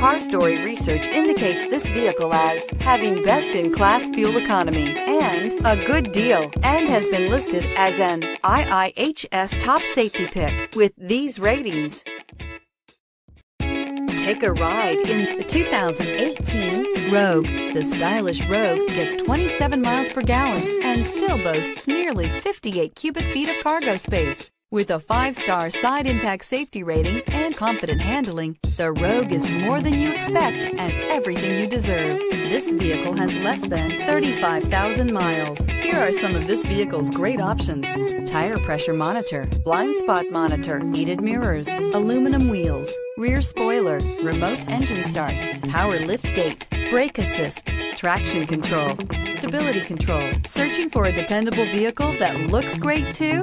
CarStory research indicates this vehicle as having best in class fuel economy and a good deal, and has been listed as an IIHS top safety pick with these ratings. Take a ride in the 2018 Rogue. The stylish Rogue gets 27 miles per gallon and still boasts nearly 58 cubic feet of cargo space. With a five-star side impact safety rating and confident handling, the Rogue is more than you expect and everything you deserve. This vehicle has less than 35,000 miles. Here are some of this vehicle's great options. Tire pressure monitor, blind spot monitor, heated mirrors, aluminum wheels, rear spoiler, remote engine start, power lift gate, brake assist, traction control, stability control. Searching for a dependable vehicle that looks great too?